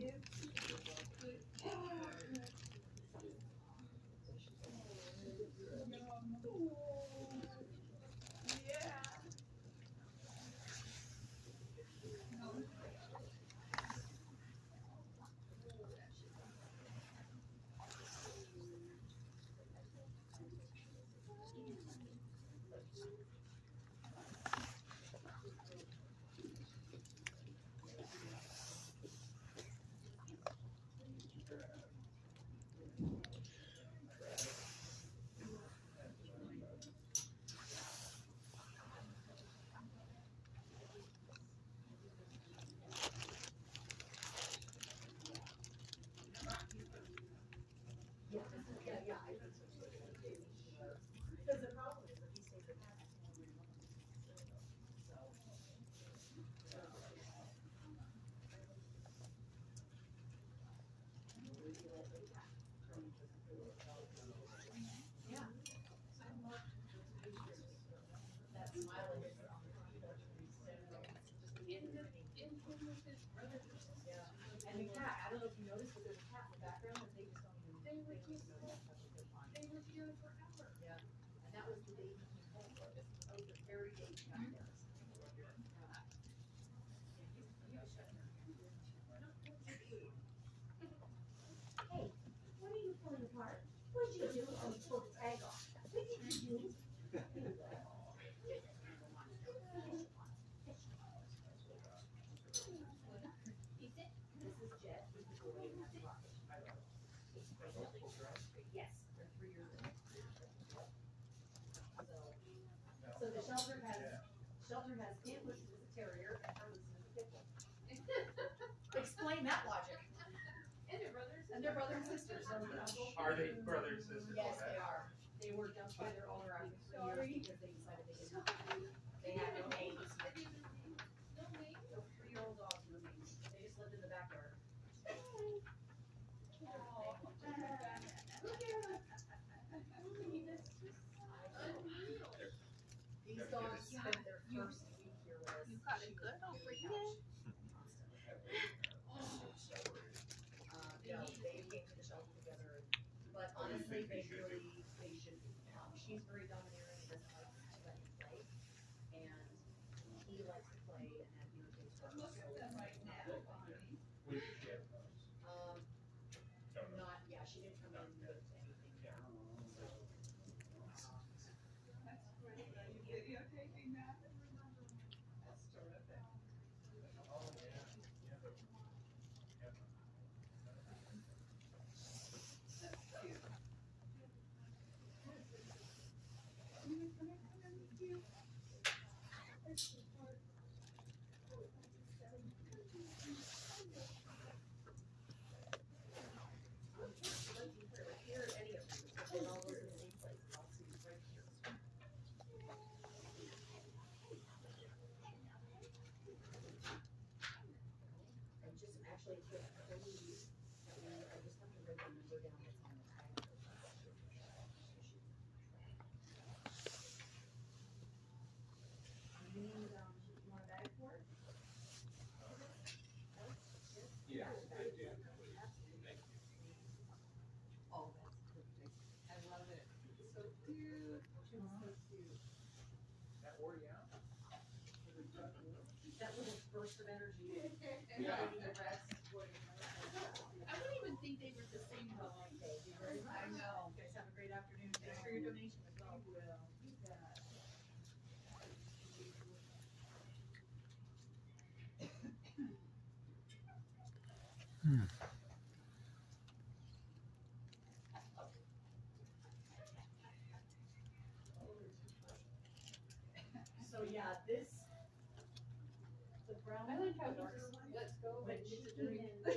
you? And I don't know if you noticed, but there's a cat in the background that they just don't even. They were don't just- even know that's a good line. They were here forever. And that was the day he came home, that was the very day he got there. Hey, what are you pulling apart? What'd you do? Oh, you pulled the tag off. What did you do? This is Jet, he's the boy in that box. Yes, they're three years old. So, so the shelter has, shelter has Aunt Lucy is a terrier and her Lucy is a pit bull. Explain that logic. And their brothers. And they're brother and sister, so, you know. Are they brothers and sisters? Yes, they are. They were dumped by their owner after three years because they decided they didn't, they had no names. No name. No three-year-old dogs, no names. They just lived in the backyard. Unreal. These dogs spent their first week here with us. You got it She good was over on the couch. Uh, you know, they came to the shelter together, but honestly, they really, they should, um, she's very domineering, and doesn't like to let him play. And he likes to play, and that irritates her. Look at them right now, Bonnie. We should get those. Um, Don't know. not, yeah, she didn't come in with anything, Yeah. so. That's great. Are you videotaping that? That's terrific. Oh, yeah, yeah. Yeah. That's cute. Come in, come in, come in, cute. Here, any of them, but they all live in the same place, I'll see you right here. And just actually, put Cody, that we, I just have to write the number down that's on the tag. You need, um, you want a bag for it? Yeah, they do. Thank you. Oh, that's perfect. I love it. So cute. She's so cute. That wore you? That little burst of energy. Yeah. Taking a rest. I wouldn't even think they were the same color. Thank you very much. I know. You guys have a great afternoon. Thanks for your donation as well. You will. You bet. So, yeah, this, the brown. Um, I like how dark- let's go. And came doing so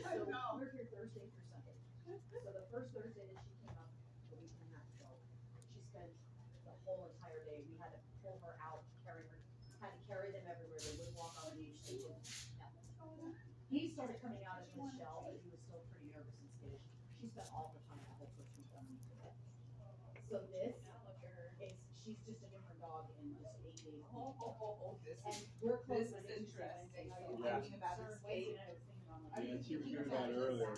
we're here Thursday through Sunday. So the first Thursday that she came up, week and a half ago, she spent the whole entire day, we had to pull her out, carry her, had to carry them everywhere, they wouldn't walk on the beach, they wouldn't. He started coming out of his shell, but he was still pretty nervous and skittish. She spent all her time at whole person. So this Look at her. is, she's just a different dog in just eight days. Oh, oh, oh, oh, this And is, we're close. this is Monday, Tuesday, interesting. Are you Friday. thinking about Sir, escape? Wednesday night I was thinking, I'm like, Yeah, she was doing that earlier.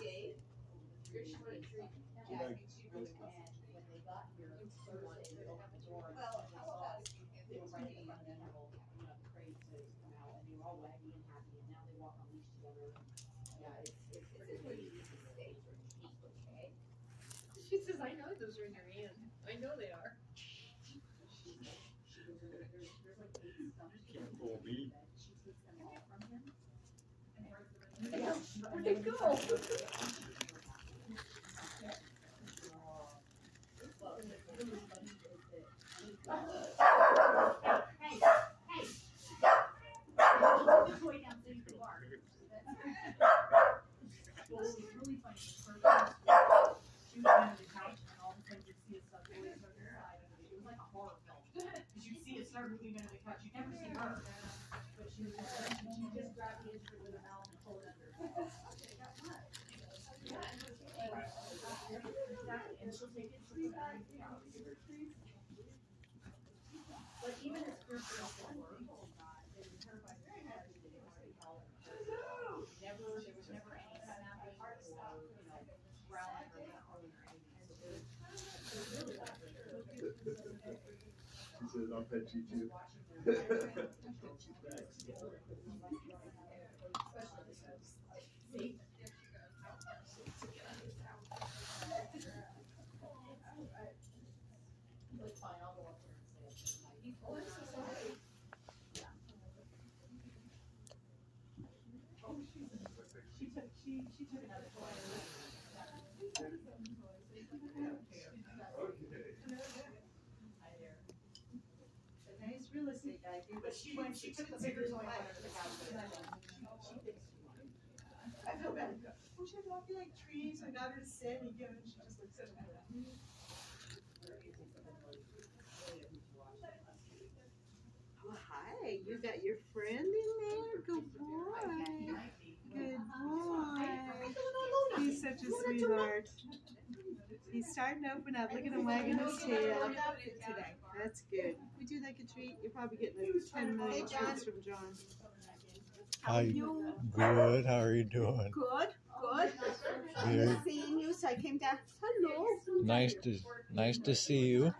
You're short of treat. She Yeah, I think she really this when they got here Thursday, they opened the door Well, how about us. you They were right at the entertain front end of the, you know, the to come out and they were all waggy and happy and now they walk on leash together. Yeah, it's, it's This is where pretty. you use the stage or keep, okay? She says, I know those are in your hand. I know they are. She goes, there's, there's like eight stuff. Can't fool me. She takes them all from him. Yeah, where'd they go? Hey, hey. Put the toy down so you can bark. Well, it was really the first time she was under the couch and all of a sudden you'd see a subway start to slide under it, it was like a horror film. Cause you'd see it start under the couch, you'd never see her, but she was, she just grabbed the instrument with her mouth and pulled it under. And she'll take it, she'll put it in the But even as fearful as they were, they were terrified of the fact that they didn't speak out. Never, there was never any snapping or, you know, growling or calling or anything. So they're- they're really not very good. She says, I'll pet you too fine, I'll go up there and say it. Oh, I'm so sorry. Oh, she's, she took, she, she took another toy. Hi there. A nice real estate guy, But she went, she took the bigger toy out of the house. She thinks she wanted. I feel bad. Well, she's walking like trees, I got her to sit and give, and she just looks at me. Oh, hi, you got your friend in there? Good boy. Good boy. He's such a sweetheart. He's starting to open up. Look at him wagging his tail. Today. That's good. We do like a treat? You're probably getting a 10 million treats from John. How you good? How are you doing? Good, good. Good. Nice seeing you, so I came down. Hello. Nice to nice to see you.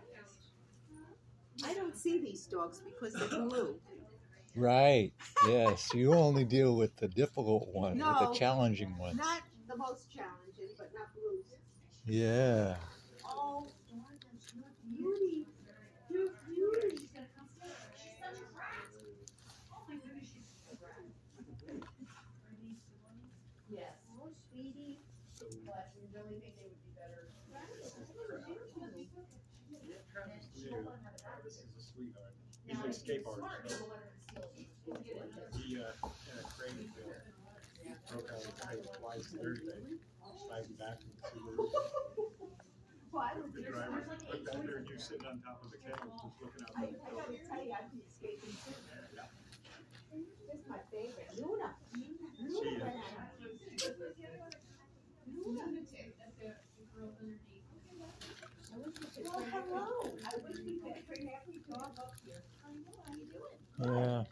I don't see these dogs because they're blue. Right. Yes. You only deal with the difficult ones, with No. the challenging ones. Not the most challenging, but not blues. Yeah. Oh, beauty. You're beauty. Oh, sweetie. but we really think they would be better. Yeah. This is a sweetheart. He's an escape. He, uh, had a crane built. Broke out his leg twice Thursday. Sliding back in the sewer. Well, I The there. driver looked out there you sitting on top of the kennel, just looking out I, I the window. gotta tell you, I've been escaping too. This is my favorite. Luna. She is. Yeah.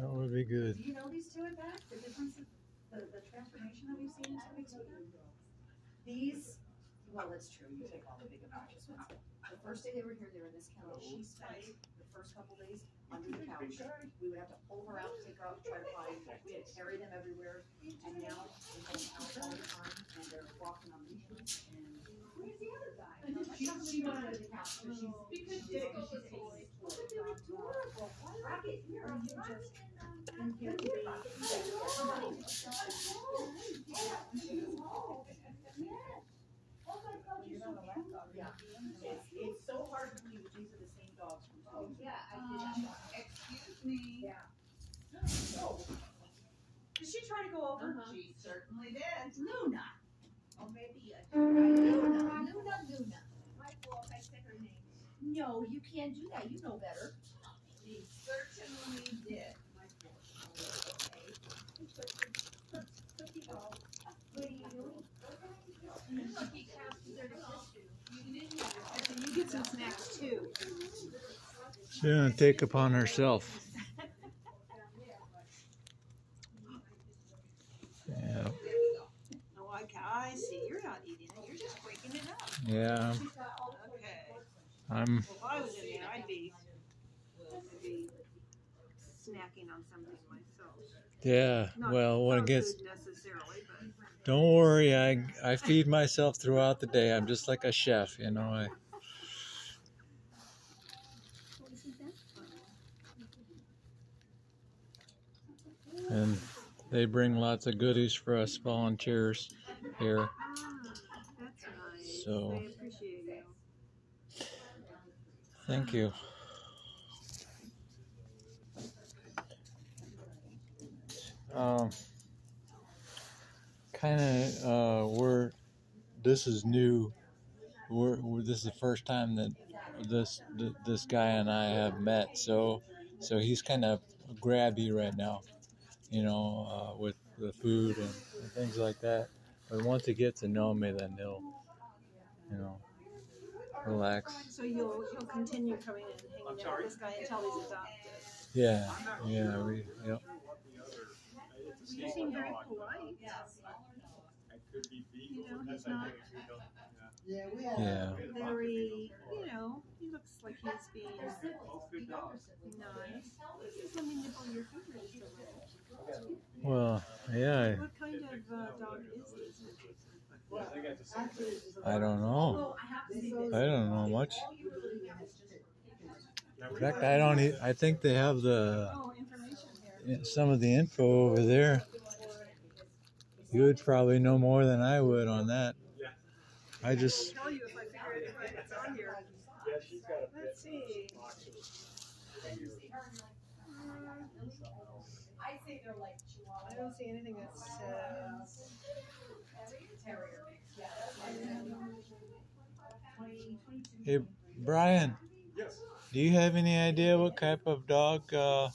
That would be good. Do you know these two in back, the difference, of- the, the transformation that we've seen in two weeks ago? These, well, that's true, you take all the big obnoxious ones. The first day they were here, they were in this kennel, she spent the first couple days under the couch. We would have to pull her out, take her out, try to find, we had to carry them everywhere, and now they're going out all the time, and they're walking on leashes, and. Where's the other guy? She, she went under the couch, she's. Because she's she's she's so a- Look at they're adorable. Rocket, here, Are you Rocket just and, um, in here to be- Rocket. Oh, yeah, she's small. Yeah. Oh my God, you're so cute. Yeah, it's, it's so hard to believe that these are the same dogs from two weeks ago. Yeah, I did. Excuse me. Oh. Did she try to go over? Uh-huh. She certainly did. Luna. Or maybe a. Luna, Luna, Luna. My fault, I said her name. No, you can't do that, you know better. She certainly did. My fault. Cookie doll. What are you doing? Lucky cats, they're just And you get some snacks too. She's gonna take upon herself. Yeah. Yeah, Okay. I'm. Well, if I was in there, I'd be, I'd be snacking on something myself. Yeah. Not Well, when it gets, necessarily, but don't worry. I I feed myself throughout the day. I'm just like a chef, you know. I, and they bring lots of goodies for us volunteers here. ah. So- I appreciate you. Thank you. Um, kind of, uh, we're, this is new. We're, we're, this is the first time that this, th- this guy and I have met. So, so he's kind of grabby right now, you know, uh, with the food and, and things like that. But once he gets to know me, then he'll, you know, relax. So you'll you'll continue coming and hanging out with this guy until he's adopted. Yeah, yeah, we, yep. You seem very polite. It could be beef. You know, he's not- think, we don't- Yeah, we Yeah. Very, you know, he looks like he's being Both good dogs. nice. Let your finger just a little. Well, yeah, What kind of uh, dog is this? I think that's a Actually, it was a- I don't know. I don't know much. In fact, I don't. E- I think they have the some of the info over there. You would probably know more than I would on that. I just, Let's see. Box I say they're like I don't see anything that says. terrier mix, yeah. hey, Brian, Yes. do you have any idea what type of dog uh,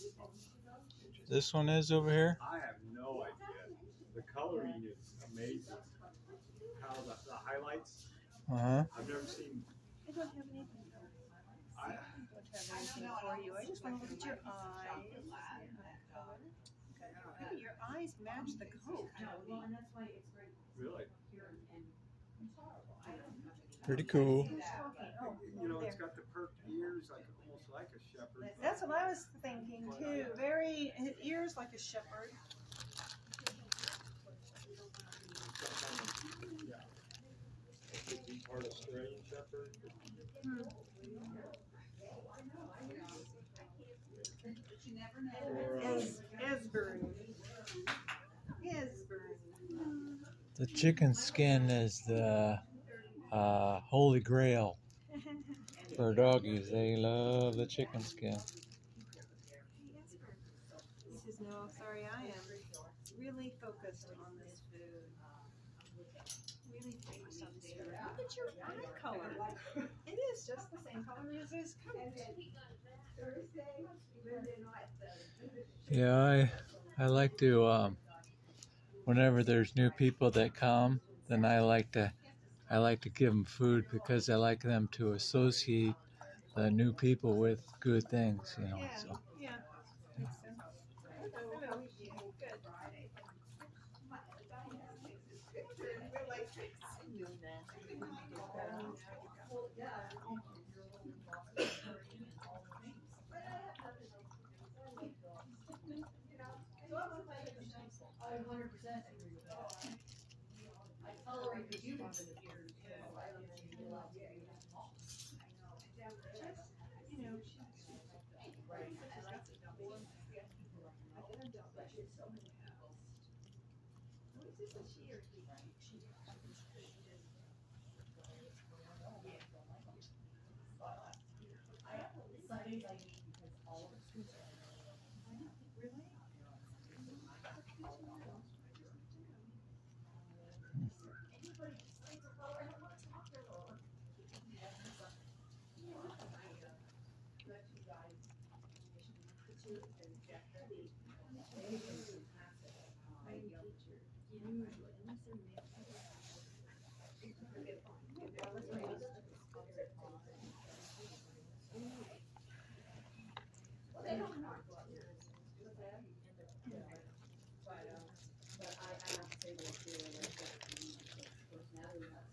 this one is over here? I have no idea. The coloring is amazing. How the, the highlights, Uh huh. I've never seen. I don't have anything. I, I don't have anything for you. I just want to look at your eyes. Hey, your eyes match the coat. Well, and that's why it's great really, here and Pretty cool. Who's talking? You know, it's got the perked ears, like almost like a shepherd. but- That's what I was thinking too. Uh, very, his ears like a shepherd. Yeah. It could be part Australian shepherd. Hmm. Or, Es, Esbern. Esbern. The chicken skin is the uh, holy grail for doggies. They love the chicken skin. He says, no, sorry, I am really focused on this food. Really focused on this food. Look at your eye color. It is just the Yeah, I I like to um, whenever there's new people that come, then I like to I like to give them food because I like them to associate the new people with good things, you know. So yeah. Makes sense. Hello. Good. I hundred percent agree with that. I tolerate the humor in the beard, you know, I don't think you allow to be that small. You know, she's, she's Right. Is this a she or he? Sundays I eat because all of it's good. Really? But, um, but I, I have to say that too, like, that, personality has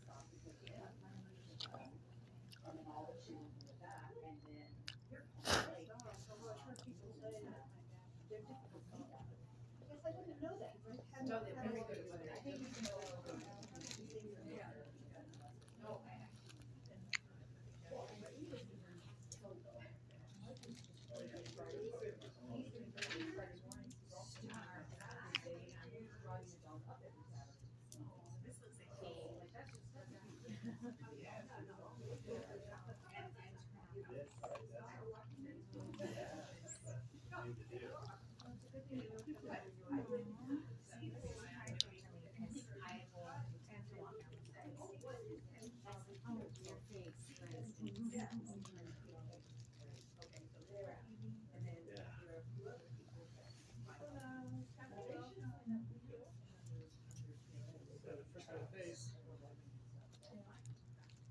don't think it's good.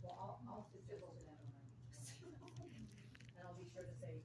Well, I'll, I'll to them. And I'll be sure to say,